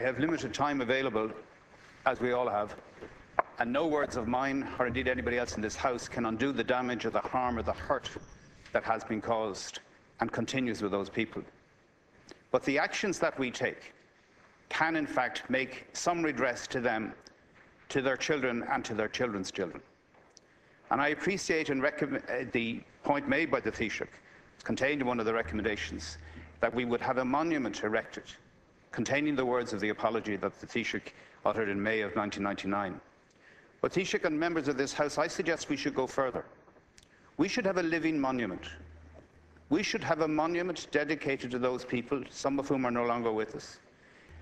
I have limited time available, as we all have, and no words of mine, or indeed anybody else in this House, can undo the damage or the harm or the hurt that has been caused and continues with those people. But the actions that we take can, in fact, make some redress to them, to their children, and to their children's children. And I appreciate and uh, the point made by the Taoiseach, it's contained in one of the recommendations, that we would have a monument erected containing the words of the apology that the Taoiseach uttered in May of 1999. But Taoiseach and members of this House, I suggest we should go further. We should have a living monument. We should have a monument dedicated to those people, some of whom are no longer with us,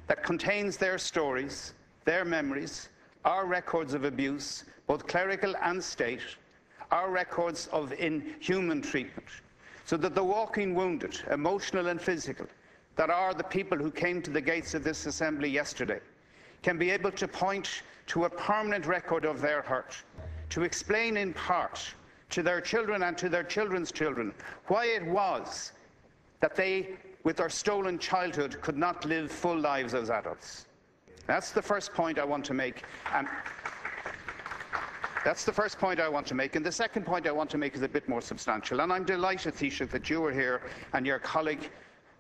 that contains their stories, their memories, our records of abuse, both clerical and state, our records of inhuman treatment, so that the walking wounded, emotional and physical, that are the people who came to the gates of this assembly yesterday, can be able to point to a permanent record of their hurt, to explain in part to their children and to their children's children why it was that they, with their stolen childhood, could not live full lives as adults. That's the first point I want to make. And that's the first point I want to make. And the second point I want to make is a bit more substantial. And I'm delighted, Taoiseach, that you are here and your colleague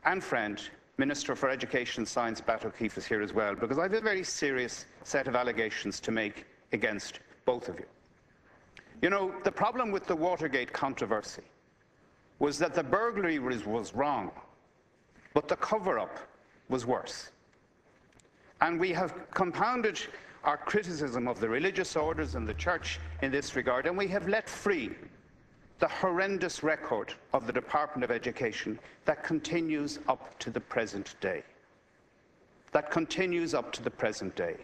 and friend, Minister for Education Science, Batt O'Keeffe, is here as well, because I have a very serious set of allegations to make against both of you. You know, the problem with the Watergate controversy was that the burglary was wrong, but the cover up was worse. And we have compounded our criticism of the religious orders and the church in this regard, and we have let free the horrendous record of the Department of Education that continues up to the present day. That continues up to the present day.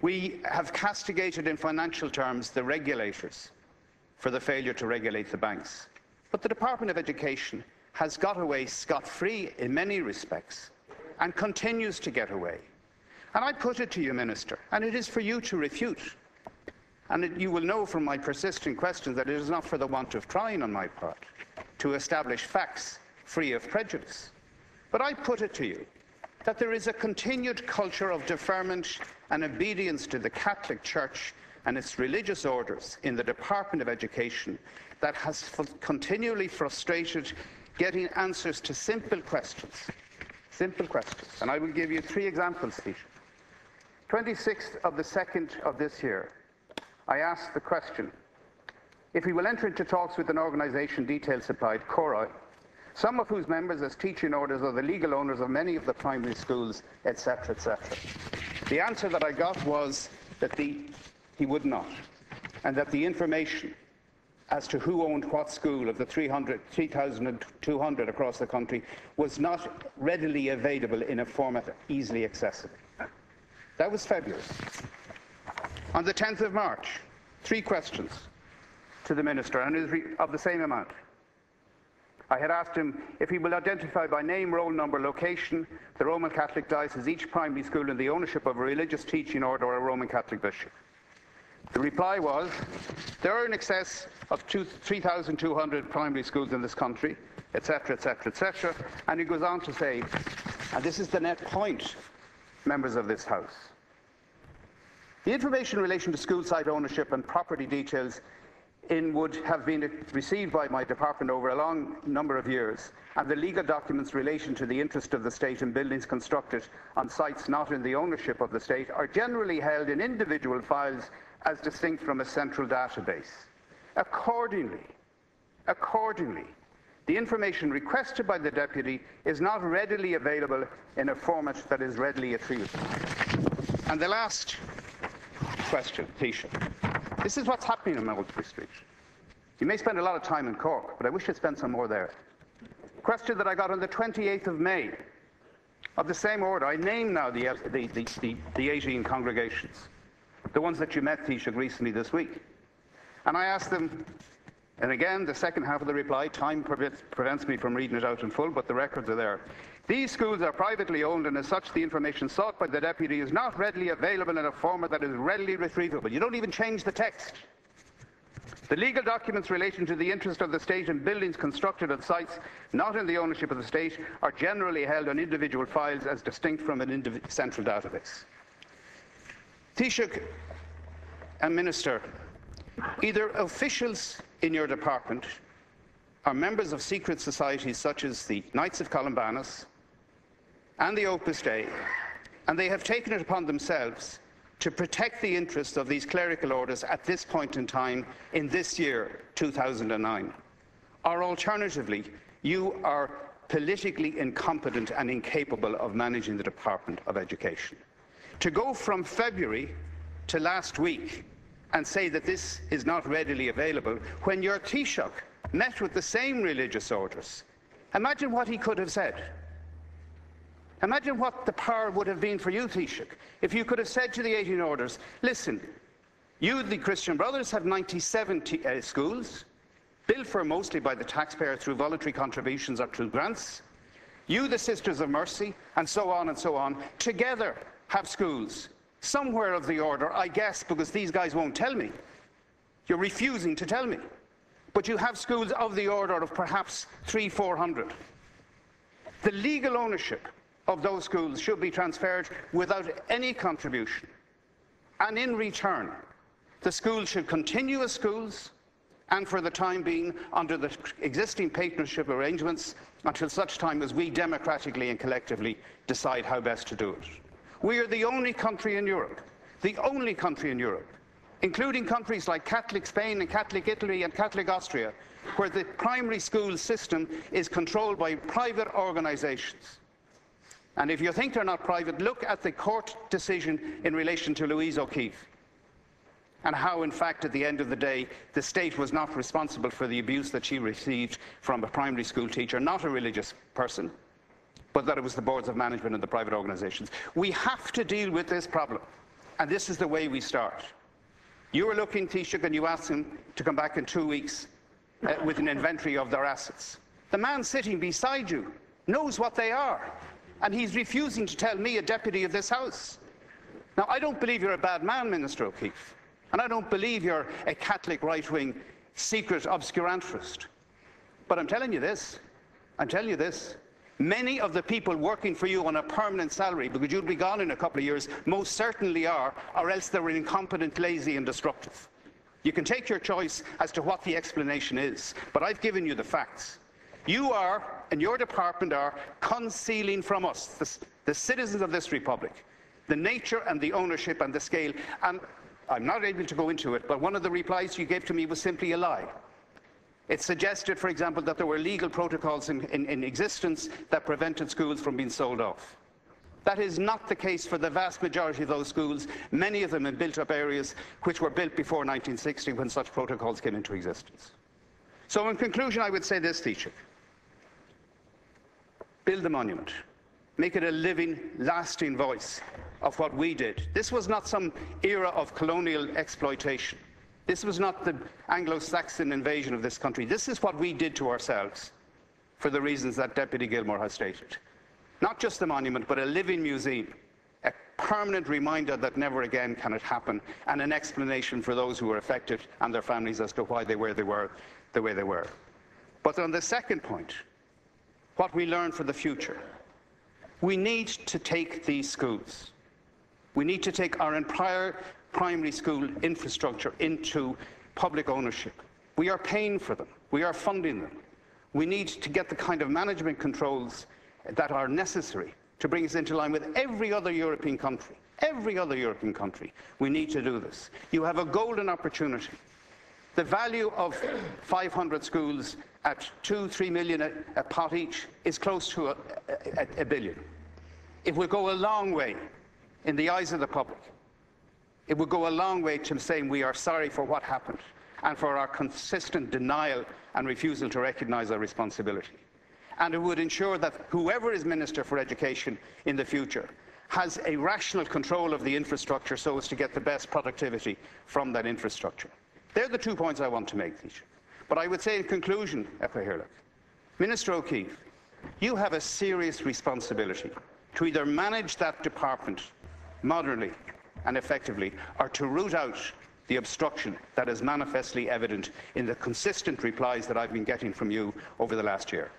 We have castigated in financial terms the regulators for the failure to regulate the banks. But the Department of Education has got away scot-free in many respects and continues to get away. And I put it to you, Minister, and it is for you to refute. And it, you will know from my persistent questions that it is not for the want of trying on my part to establish facts free of prejudice. But I put it to you that there is a continued culture of deferment and obedience to the Catholic Church and its religious orders in the Department of Education that has continually frustrated getting answers to simple questions. Simple questions. And I will give you three examples, Steve. 26th of the 2nd of this year, I asked the question, if we will enter into talks with an organisation detail supplied, CORI, some of whose members as teaching orders are the legal owners of many of the primary schools, etc., etc. The answer that I got was that the, he would not, and that the information as to who owned what school of the 3,200 across the country was not readily available in a format easily accessible. That was February. On the 10th of March, three questions to the Minister, and of the same amount. I had asked him if he will identify by name, roll number, location the Roman Catholic diocese, each primary school in the ownership of a religious teaching order or a Roman Catholic bishop. The reply was, there are in excess of 3,200 primary schools in this country, etc., etc., etc. And he goes on to say, and this is the net point, members of this House. The information in relation to school site ownership and property details in would have been received by my department over a long number of years, and the legal documents relation to the interest of the state in buildings constructed on sites not in the ownership of the state are generally held in individual files as distinct from a central database. Accordingly, accordingly, the information requested by the deputy is not readily available in a format that is readily achievable. And the last question, Taoiseach. This is what's happening in Marlborough Street. You may spend a lot of time in Cork, but I wish you'd spend some more there. Question that I got on the 28th of May of the same order. I name now the, uh, the, the, the, the 18 congregations, the ones that you met, Taoiseach, recently this week. And I asked them, and again, the second half of the reply, time prevents me from reading it out in full, but the records are there. These schools are privately owned, and as such, the information sought by the deputy is not readily available in a format that is readily retrievable. You don't even change the text. The legal documents relating to the interest of the state in buildings constructed on sites not in the ownership of the state are generally held on individual files as distinct from an central database. Taoiseach and Minister, either officials in your department are members of secret societies such as the Knights of Columbanus and the Opus Dei, and they have taken it upon themselves to protect the interests of these clerical orders at this point in time in this year, 2009. Or alternatively, you are politically incompetent and incapable of managing the Department of Education. To go from February to last week and say that this is not readily available when your Taoiseach met with the same religious orders, imagine what he could have said. Imagine what the power would have been for you, Taoiseach, if you could have said to the 18 orders, listen, you, the Christian Brothers, have 97 uh, schools, built for mostly by the taxpayer through voluntary contributions or through grants. You, the Sisters of Mercy, and so on and so on, together have schools. Somewhere of the order, I guess, because these guys won't tell me. You're refusing to tell me. But you have schools of the order of perhaps three, four hundred. The legal ownership of those schools should be transferred without any contribution. And in return, the schools should continue as schools and for the time being under the existing patronship arrangements until such time as we democratically and collectively decide how best to do it. We are the only country in Europe, the only country in Europe, including countries like Catholic Spain and Catholic Italy and Catholic Austria, where the primary school system is controlled by private organisations. And if you think they're not private, look at the court decision in relation to Louise O'Keeffe and how, in fact, at the end of the day, the state was not responsible for the abuse that she received from a primary school teacher, not a religious person, but that it was the boards of management and the private organisations. We have to deal with this problem, and this is the way we start. You were looking, Taoiseach, and you asked him to come back in two weeks uh, with an inventory of their assets. The man sitting beside you knows what they are and he's refusing to tell me, a deputy of this House. Now, I don't believe you're a bad man, Minister O'Keeffe, and I don't believe you're a Catholic right-wing secret obscurantist. But I'm telling you this, I'm telling you this, many of the people working for you on a permanent salary, because you'll be gone in a couple of years, most certainly are, or else they're incompetent, lazy and destructive. You can take your choice as to what the explanation is, but I've given you the facts. You are, and your department are, concealing from us, the, the citizens of this republic, the nature and the ownership and the scale. And I'm not able to go into it, but one of the replies you gave to me was simply a lie. It suggested, for example, that there were legal protocols in, in, in, existence that prevented schools from being sold off. That is not the case for the vast majority of those schools, many of them in built up areas which were built before 1960 when such protocols came into existence. So, in conclusion, I would say this, teacher build the monument, make it a living, lasting voice of what we did. This was not some era of colonial exploitation. This was not the Anglo Saxon invasion of this country. This is what we did to ourselves for the reasons that Deputy Gilmore has stated. Not just a monument, but a living museum, a permanent reminder that never again can it happen, and an explanation for those who were affected and their families as to why they were, they were the way they were. But on the second point, what we learn for the future. We need to take these schools. We need to take our entire primary school infrastructure into public ownership. We are paying for them. We are funding them. We need to get the kind of management controls that are necessary to bring us into line with every other European country. Every other European country. We need to do this. You have a golden opportunity. The value of 500 schools at two, three million a, a pot each is close to a, a, a billion. It will go a long way in the eyes of the public. It would go a long way to saying we are sorry for what happened and for our consistent denial and refusal to recognise our responsibility. And it would ensure that whoever is Minister for Education in the future has a rational control of the infrastructure so as to get the best productivity from that infrastructure. They're the two points I want to make, Taoiseach. But I would say in conclusion, Epa Minister O'Keeffe, you have a serious responsibility to either manage that department moderately and effectively are to root out the obstruction that is manifestly evident in the consistent replies that I've been getting from you over the last year.